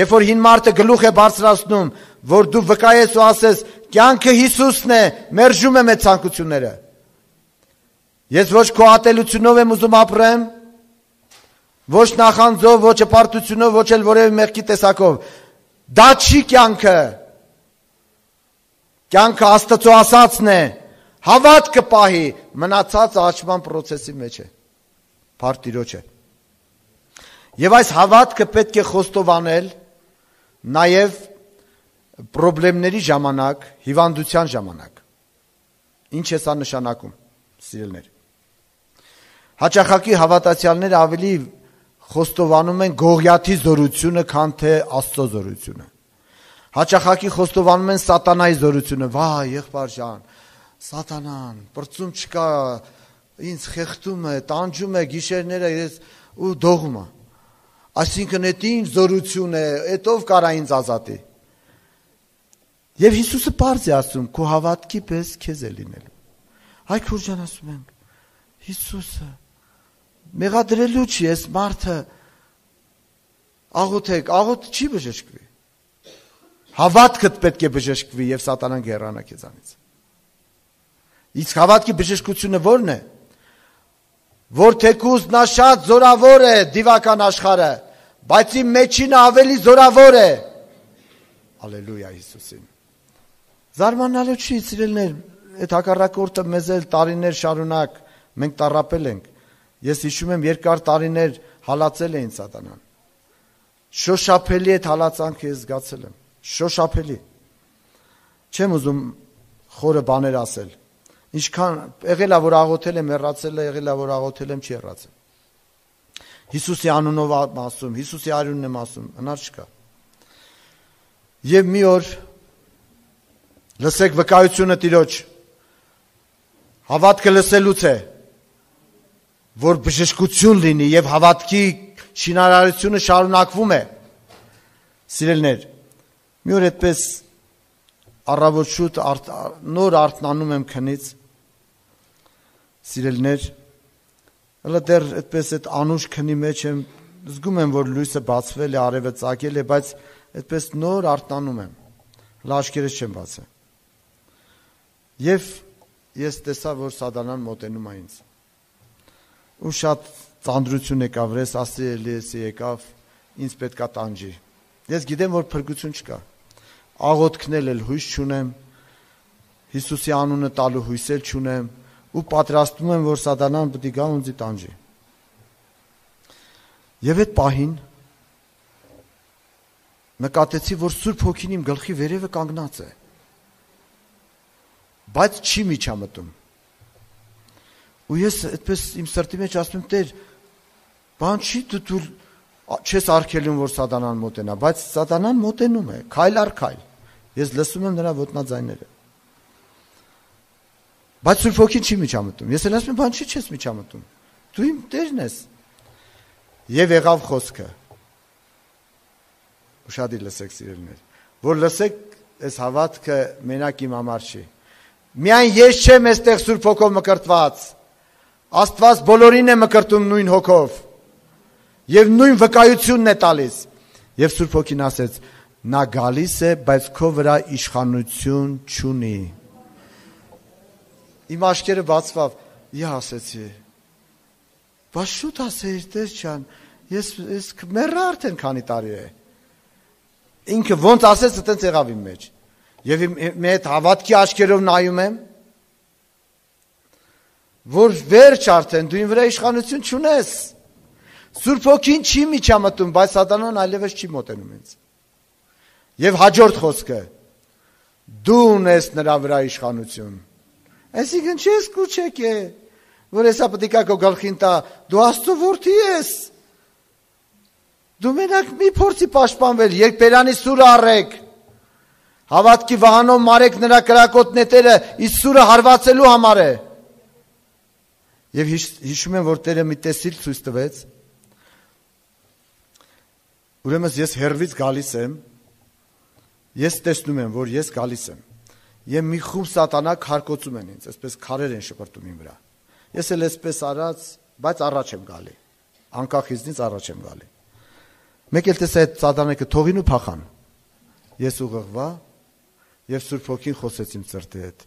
երբ որ հին մարդը գլուխ է բարձրացնում, որ դու վկայես ու ասես, կյանքը Հիսուսն է, մերժում եմ այդ ցանկությունները։ Ես ոչ քո ատելությունով եմ ուզում ապրեմ, ոչ նախանձով, ոչ հպարտությունով, ոչ էլ որևէ մեղքի տեսակով։ Դա չի կյանքը։ Կյանքը Աստծո ասածն է։ Հավատքը պահի, մնացած աճման process-ի մեջ է Փառք Տիրոջը։ Եվ այս հավատքը պետք է խոստովանել նաև խնդիրների ժամանակ, հիվանդության ժամանակ։ Ինչ է սա նշանակում, սիրելներ։ Հաճախակի հավատացյալները ավելի խոստովանում են Գողիաթի զորությունը, քան թե Աստծո զորությունը։ Հաճախակի խոստովանում են սատանայի զորությունը։ Վայ, եղբայր ջան, սատանան, բրծում չկա, ինձ խեղդում է, տանջում է գիշերները ես ու դողում է։ Այսինքն այդ ինչ զորություն է, այդով կարա ինձ ազատի։ Եվ Հիսուսը բարձ է ասում, քո հավատքի պես քեզ է լինել։ Հայ քուրջան ասում ենք, Հիսուսը մեղադրելու չի, ես մարդը աղոթեք, աղոթ չի բժշկվի։ Հավատքդ պետք է բժշկվի եւ սատանան գերանա քեզանից։ Իսկ հավատքի բժշկությունը ո՞րն է որ թեկուզ նա շատ զորավոր է դիվական աշխարը, բայց իմ մեջինը ավելի զորավոր է։ Ալելույա Հիսուսին։ Զարմանալու չի սիրելներ, այդ հակառակորդը մեզ էլ տարիներ շարունակ մենք տարապել ենք։ Ես հիշում եմ երկար տարիներ հալածել էին սատանան։ Շոշափելի այդ հալածանքը ես զգացել եմ։ Շոշափելի։ Չեմ ուզում խորը բաներ ասել, Ինչքան եղել է որ աղոթել եմ, հեռացել է, եղել է որ աղոթել եմ, չի հեռացել։ Հիսուսի անունով ասում, Հիսուսի արյունն եմ ասում, հնար չկա։ Եվ մի օր լսեք վկայությունը Տիրոջ։ Հավատքը լսելուց է, որ բժշկություն լինի եւ հավատքի շինարարությունը շարունակվում է։ Սիրելներ, մի օր այդպես առավոտ շուտ արդ, նոր արթնանում եմ քնից սիրելներ, հələ դեռ այդպես այդ անուշ քնի մեջ եմ, զգում եմ, որ լույսը բացվել է, արևը ծագել է, բայց այդպես նոր արտանում եմ։ Լաշկերս չեմ բացել։ Եվ ես տեսա, որ սադանան մոտենում է ինձ։ Ու շատ ծանրություն եկավ, ռես ասի Էլիեսի եկավ, ինձ պետքա տանջի։ Ես գիտեմ, որ փրկություն չկա։ Աղոթքնել էլ հույս չունեմ։ Հիսուսի անունը տալու հույս էլ չունեմ ու պատրաստվում եմ, որ սատանան է գա ունձի տանջի։ Եվ այդ պահին նկատեցի, որ Սուրբ Հոգին իմ գլխի վերևը կանգնած է։ Բայց չի միջամտում։ Ու ես այդպես իմ սրտի մեջ ասում եմ, Տեր, բան չի դու դու չես արկելում, որ սատանան մոտենա, բայց սատանան մոտենում է, քայլ առ քայլ։ Ես լսում եմ նրա ոտնաձայները։ Բայց Սուրբ Հոգին չի միջամտում։ Ես էլ ասում եմ, բան չի չես միջամտում։ Դու իմ Տերն ես։ Եվ եղավ խոսքը Ուշադի լսեք սիրելիներ, որ լսեք այս հավատքը մենակ իմ համար չի։ Միայն ես չեմ այստեղ Սուրբ Հոգով մկրտված։ Աստված բոլորին է մկրտում նույն հոգով։ Եվ նույն վկայությունն է տալիս։ Եվ Սուրբ Հոգին ասեց. նա գալիս է, բայց քո վրա իշխանություն չունի։ Իմ աշկերը բացվավ։ Ես ասեցի. Բայց շուտ ասեիր, Տեր ջան, ես ես մեռա արդեն քանի տարի է ինքը ոնց ասեց, այտենց եղավ իմ մեջ։ Եվ իմ այդ հավատքի աչքերով նայում եմ, որ վերջ արդեն դու ին վրա իշխանություն չունես։ Սուրբ ոգին չի միջամտում, բայց սատանան այլևս չի մոտենում ինձ։ Եվ հաջորդ խոսքը դու ունես նրա վրա իշխանություն։ Այսինքն չես կուչեք է, որ հեսա պետք է քո գլխին տա, դու Աստծո որդի ես։ Դու մենակ մի փորձի պաշտպանվել, երբ Պերանի սուրը առեք։ Հավատքի վահանով մարեք նրա կրակոտ նետերը իսկ սուրը հարվածելու համար է։ Եվ հիշում եմ, որ Տերը մի տեսիլ ցույց տվեց։ Ուրեմն ես հերվից գալիս եմ։ Ես տեսնում եմ, որ ես գալիս եմ։ Եվ մի խումբ սատանա քարկոծում են ինձ, այսպես քարեր են շպրտում իմ վրա։ Ես էլ այսպես արած, բայց առաջ եմ գալի։ Անկախ ինձնից առաջ եմ գալի։ Մեկ էլ տեսա այդ սատանեկը թողին ու փախան։ Ես ուղղվա եւ Սուրբ Հոգին խոսեց իմ ծրտի հետ։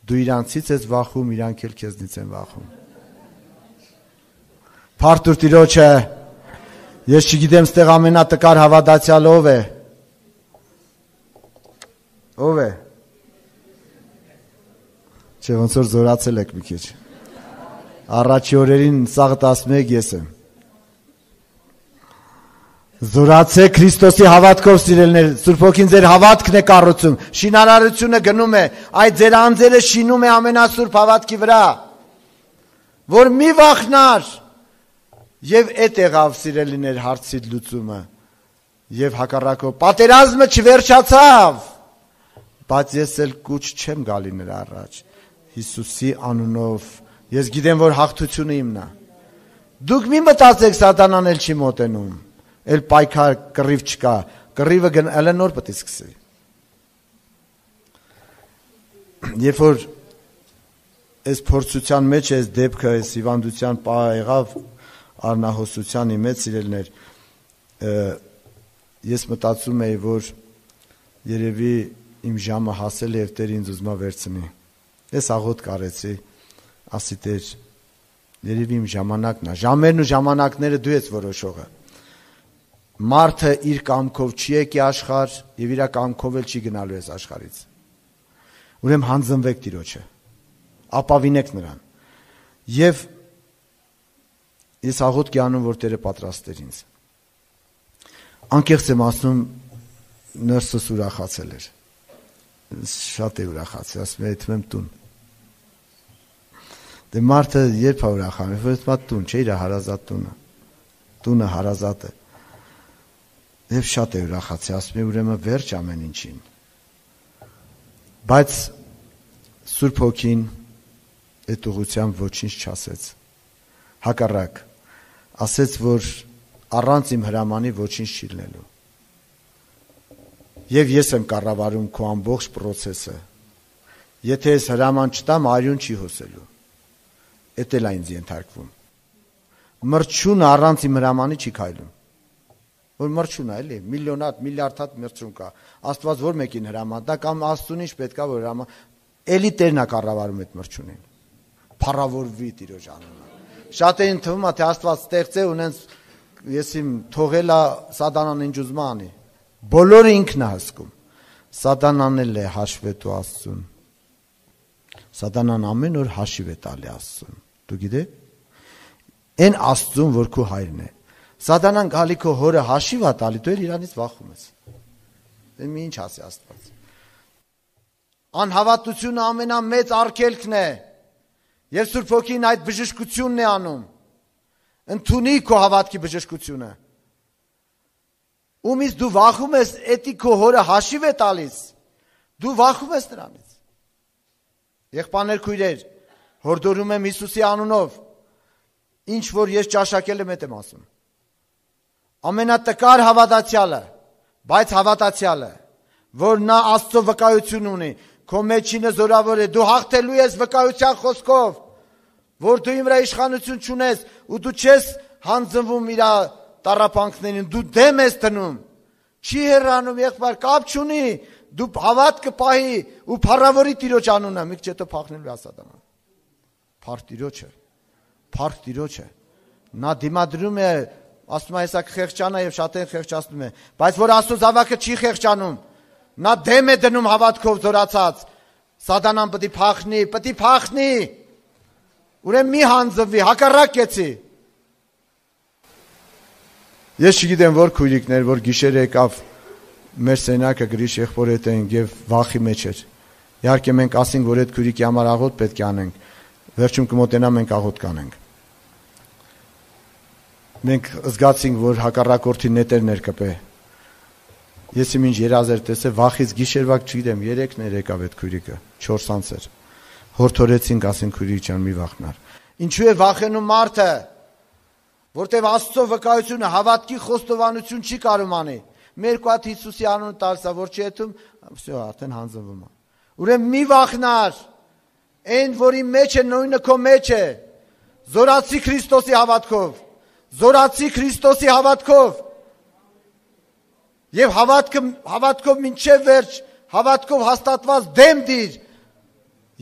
Դու իրանցից ես վախում, իրանք էլ քեզնից են վախում։ Փարտուր տիրոջը ես չգիտեմ ստեղ ամենատկար հավատացյալ ով է։ Ով է։ Չէ ոնց որ զորացել եք մի քիչ։ Առաջի օրերին սաղ 11 ես եմ։ Զորացեք Քրիստոսի հավատքով սիրելներ, Սուրբ Հոգին ձեր հավատքն է կառուցում, շինարարությունը գնում է, այդ ձեր անձերը շինում է ամենասուրբ հավատքի վրա, որ մի վախնար, եւ այդ եղավ սիրելիներ հարցի լուծումը, եւ հակառակով պատերազմը չվերջացավ, բայց ես էլ կուչ չեմ գալի նրա առաջ, Հիսուսի անունով, ես գիտեմ, որ հաղթությունը իմն է, դուք մի մտածեք սատանան էլ չի մոտենում, էլ պայքար կռիվ չկա, կռիվը գնալը նոր պետք է սկսի։ Երբ որ այս փորձության մեջ այս դեպքը այս հիվանդության պահ եղավ արնահոսությանի մեջ սիրելներ ես մտածում էի որ երևի իմ ժամը հասել է եւ Տեր ինձ ուզմա վերցնի ես աղոտ կարեցի ասի Տեր երևի իմ ժամանակն է ժամերն ու ժամանակները դու ես որոշողը Մարդը իր կամքով չի եկի աշխարհ եւ իր կամքով էլ չի գնալու այս աշխարից։ Ուրեմն հանձնվեք Տիրոջը։ Ապավինեք նրան։ Եվ ես աղոտ կյանում, որ Տերը պատրաստ էր ինձ։ Անկեղծ եմ ասում, նրսս ուրախացել էր։ Շատ է ուրախացել, ասում եմ, այդում եմ տուն։ Դե մարդը երբ է ուրախանում, որ դա տուն չէ, իր հարազատ տունը։ Տունը հարազատ է Եվ շատ է ուրախացի, ասում է ուրեմն վերջ ամեն ինչին։ Բայց Սուրբ Հոգին այդ ուղությամբ ոչինչ չասեց։ Հակառակ ասեց, որ առանց իմ հրամանի ոչինչ չի լինելու։ Եվ ես եմ կառավարում քո ամբողջ process-ը։ Եթե ես հրաման չտամ, արյուն չի հոսելու։ Էդ էլ այնց ենթարկվում։ Մրջուն առանց իմ հրամանի չի քայլում որ մրջուն է, էլի, միլիոնատ, միլիարդատ մրջուն կա։ Աստված որ մեկին հրամանտա կամ Աստծուն ինչ պետքա որ հրամա։ Էլի Տերն է կառավարում այդ մրջունին։ Փառավորվի Տիրոջ անունը։ Շատերին թվում է թե Աստված ստեղծե ունենց ես իմ թողելա սատանան ինչ ուզում անի։ Բոլորը ինքն է հասկում։ Սատանան էլ է հաշվետու Աստծուն։ Սատանան ամեն օր հաշիվ է տալի Աստծուն։ Դու գիտեք։ Այն Աստծուն, որ քո հայրն է Սատանան գալի քո հորը հաշիվ է տալի, դու իրանից վախում ես։ Դե մի ինչ ասի Աստված։ Անհավատությունը ամենամեծ արգելքն է։ Եվ Սուրբ Հոգին այդ բժշկությունն է անում։ Ընթունի քո հավատքի բժշկությունը։ Ումից դու վախում ես, էտի քո հորը հաշիվ է տալիս։ Դու վախում ես նրանից։ Եղբայրներ քույրեր, հորդորում եմ Հիսուսի անունով, ինչ որ ես ճաշակել եմ, եմ ասում։ Ամենատկար հավատացյալը, բայց հավատացյալը, որ նա Աստծո վկայություն ունի, քո մեջինը զորավոր է, դու հաղթելու ես վկայության խոսքով, որ դու իմ վրա իշխանություն չունես ու դու չես հանձնվում իր տարապանքներին, դու դեմ ես դնում։ Չի հեռանում եղբայր, կապ չունի, դու հավատքը պահի ու փառավորի Տիրոջ անունը, միք դու փախնելու ասադանը։ Փառք Տիրոջը։ Փառք Տիրոջը։ Նա դիմադրում է, ասում է, հեսա խեղճանա եւ շատեն խեղճացնում է, բայց որ Աստծո զավակը չի խեղճանում, նա դեմ է դնում հավատքով զորացած։ Սատանան պետք է փախնի, պետք է փախնի։ Ուրեմն մի հանձվի, հակառակեցի։ Ես չգիտեմ որ քույրիկներ, որ գիշեր եկավ մեր սենակը գրիշ եղբոր հետ են եւ վախի մեջ էր։ Իհարկե մենք ասենք, որ այդ քույրիկի համար աղոտ պետք է անենք վերջում կմոտենա մենք աղոտ կանենք։ Մենք զգացինք, որ հակառակորդի նետերներ կպե։ Ես իմ ինչ երազեր տեսե, վախից գիշերվակ չգիտեմ, 3-ն էր եկավ այդ քուրիկը, 4 անց էր։ Հորթորեցինք, ասենք քուրիկ ջան, մի վախնար։ Ինչու է վախենում մարդը որտեվ Աստծո վկայությունը հավատքի խոստովանություն չի կարող անի։ Մեր կոտ Հիսուսի անունը տալսա, որ չի հետում, վсё, արդեն հանձնվում է։ Ուրեմն մի վախնար։ Այն, որի մեջ է նույնը քո մեջ է։ Զորացի Քրիստոսի հավատքով։ Զորացի Քրիստոսի հավատքով։ Եվ հավատքը հավատքով մինչև վերջ, հավատքով հաստատված դեմ դիր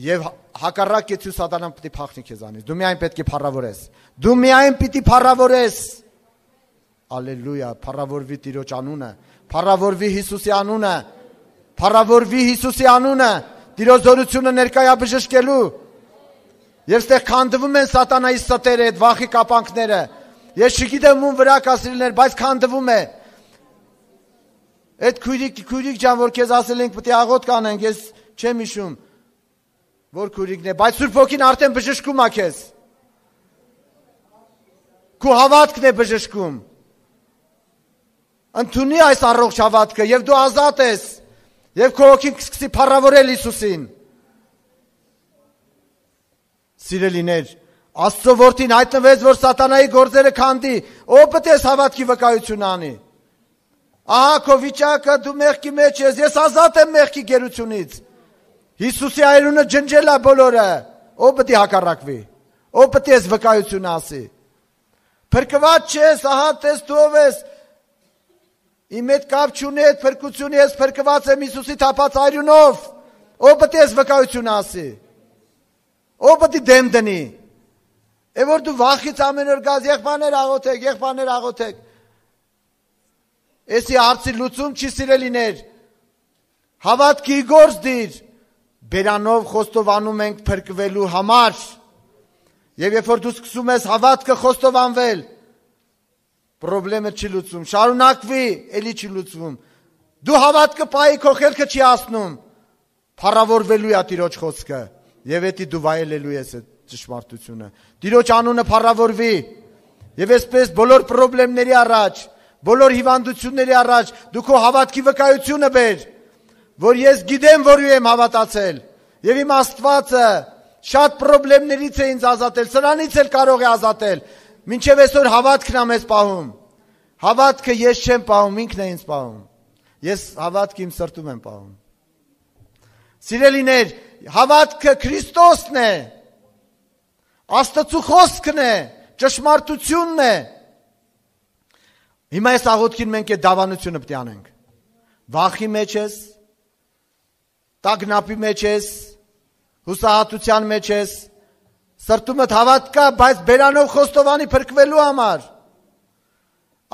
եւ հակառակ եթե սատանան է փախնի քեզանից։ Դու միայն պետք է փառավորես։ Դու միայն պիտի փառավորես։ Ալելույա, փառավորվի Տիրոջ անունը, փառավորվի Հիսուսի անունը, փառավորվի Հիսուսի անունը, Տիրոջ զորությունը ներկայա բժշկելու։ Եվ ստեղ քանդվում են սատանայի ստերը, այդ վախի կապանքները։ Ես չգիտեմ ում վրա կասրիլներ, բայց քանդվում է։ Այդ քույրիկ, քույրիկ ջան, որ քեզ ասել ենք պետք է աղոտ կանենք, ես չեմ հիշում որ քուրիկն է, բայց Սուրբ ոգին արդեն բժշկում է քեզ։ Քո հավատքն է բժշկում։ Ընթունի այս առողջ հավատքը եւ դու ազատ ես։ Եվ քո ոգին կսկսի փառավորել Հիսուսին։ Սիրելիներ, Աստծո որդին հայտնվեց, որ սատանայի գործերը քանդի, ով պետք է հավատքի վկայություն անի։ Ահա քո վիճակը դու մեղքի մեջ ես, ես ազատ եմ մեղքի գերությունից։ Հիսուսի այրունը ջնջել է բոլորը։ Ո՞վ պետք է հակառակվի։ Ո՞վ պետք է ես վկայություն ասի։ Փրկված չես, ահա տես դու ով ես։ Իմ հետ կապ չունի այդ փրկությունը, ես փրկված եմ Հիսուսի թափած այրունով։ Ո՞վ պետք է վկայություն ասի։ Ո՞վ պետք է դեմ դնի։ Է որ դու վախից ամեն օր գազ եղբաներ աղոթեք, եղբաներ աղոթեք։ Էսի հարցի լուծում չի սիրելիներ։ Հավատքի գործ դիր բերանով խոստովանում ենք փրկվելու համար։ Եվ երբ որ դու սկսում ես հավատքը խոստովանվել, խնդրեմը չի լուծվում, շարունակվի, ելի չի լուծվում։ Դու հավատքը պայի քո խելքը չի ասնում։ Փառավորվելու է Տիրոջ խոսքը, եւ էդի դու վայելելու ես այդ ճշմարտությունը։ Տիրոջ անունը փառավորվի։ Եվ այսպես բոլոր խնդիրների առաջ, բոլոր հիվանդությունների առաջ դու քո հավատքի վկայությունը բեր որ ես գիտեմ, որ ու եմ հավատացել։ Եվ իմ Աստվածը շատ խնդիրներից է ինձ ազատել, սրանից էլ կարող է ազատել։ Մինչև այսօր հավատքն է մեզ պահում։ Հավատքը ես չեմ պահում, ինքն է ինձ պահում։ Ես հավատքը իմ սրտում եմ պահում։ Սիրելիներ, հավատքը Քրիստոսն է։ Աստծո խոսքն է, ճշմարտությունն է։ Հիմա այս աղոթքին մենք այդ դավանությունը պետք է անենք։ Վախի մեջ ես, տագնապի մեջ ես, հուսահատության մեջ ես, սրտումդ հավատ կա, բայց բերանով խոստովանի փրկվելու համար։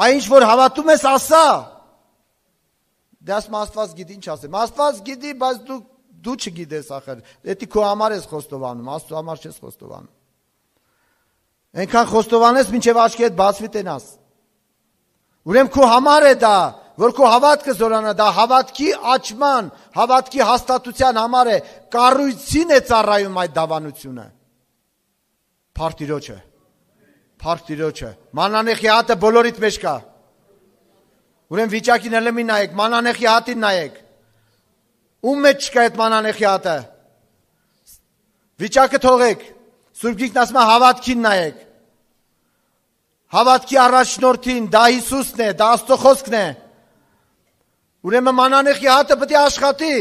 Այն ինչ որ հավատում ես, ասա։ Դե ասում Աստված գիտի ինչ ասեմ։ Աստված գիտի, բայց դու դու չգիտես ախր։ Դա քո համար ես խոստովանում, Աստծո համար չես խոստովանում։ Այնքան խոստովանես, մինչև աչքի հետ բացվի տենաս։ Ուրեմն քո համար է դա, որ քո հավատքը զորանա, դա հավատքի աճման, հավատքի հաստատության համար է, կառույցին է ծառայում այդ դավանությունը։ Փարտիրոջը։ Փարտիրոջը։ Մանանեխի հատը բոլորիդ մեջ կա։ Ուրեմն վիճակին էլ մի նայեք, մանանեխի հատին նայեք։ Ում մեջ չկա այդ մանանեխի հատը։ Վիճակը թողեք։ Սուրբ Գիրքն ասում է հավատքին նայեք։ Հավատքի առաջնորդին դա Հիսուսն է, դա Աստծո խոսքն է։ Ուրեմն մանանեխի հատը պետք է աշխատի։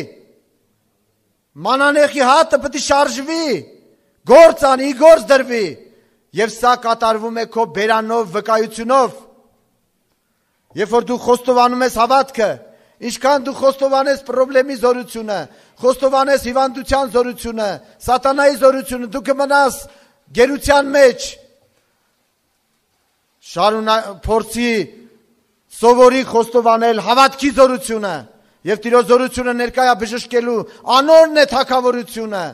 Մանանեխի հատը պետք է շարժվի, գործ անի, գործ դրվի։ Եվ սա կատարվում է քո բերանով, վկայությունով։ Երբ որ դու խոստովանում ես հավատքը, ինչքան դու խոստովանես խնդրեմի զորությունը, խոստովանես հիվանդության զորությունը, սատանայի զորությունը, դու կմնաս գերության մեջ։ Շարունակ փորձի սովորի խոստովանել հավատքի զորությունը եւ Տիրոջ զորությունը ներկայա բժշկելու անորն է թակավորությունը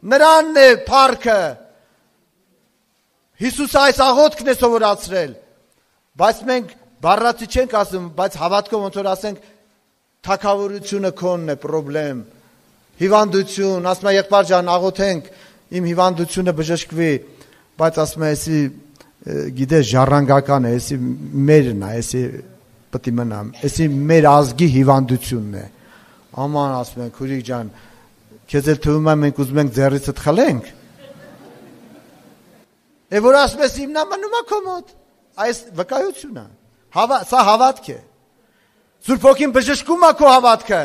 նրանն է փառքը Հիսուսը այս աղոթքն է սովորացրել բայց մենք բառացի չենք ասում բայց հավատքով ոնց որ ասենք թակավորությունը քոնն է խնդրեմ հիվանդություն ասում է եղբայր ջան աղոթենք իմ հիվանդությունը բժշկվի բայց ասում է էսի գիտես ժառանգական է էսի մերն է էսի պետք է մնամ։ Էսի մեր ազգի հիվանդությունն է։ Աման ասում են, քուրիկ ջան, քեզ էլ թվում է մենք ուզում ենք ձեռիցդ խլենք։ Է որ ասում ես իմնա մնում է կոմոդ։ Այս վկայությունն է։ Հավա, սա հավատք է։ Սուրբ ոգին բժշկում է քո հավատքը։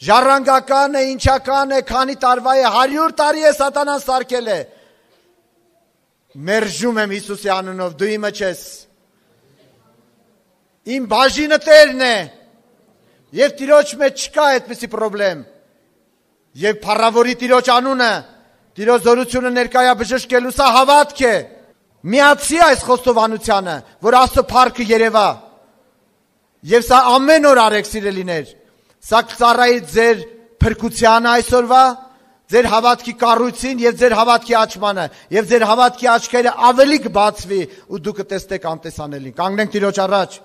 Ժառանգական է, ինչական է, քանի տարվա է, 100 տարի է սատանան սարքել է։ Մերժում եմ Հիսուսի անունով, դու իմը չես։ Իմ բաժինը Տերն է։ Եվ Տիրոջ մեջ չկա այդպիսի խնդրեմ։ Եվ փառավորի Տիրոջ անունը, Տիրոջ զորությունը ներկայա բժշկելու սա հավատք է։ Միացի այս խոստովանությանը, որ Աստծո փառքը երևա։ Եվ սա ամեն օր արեք սիրելիներ։ Սա կծառայի ձեր փրկությանը այսօրվա, ձեր հավատքի կառույցին եւ ձեր հավատքի աճմանը եւ ձեր հավատքի աչքերը ավելի կբացվի ու դուք կտեսնեք անտեսանելին։ Կանգնենք Տիրոջ առաջ։